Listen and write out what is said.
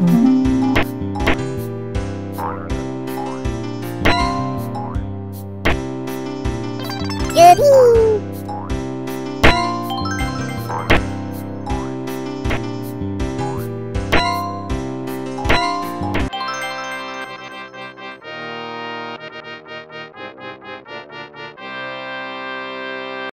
Goodie!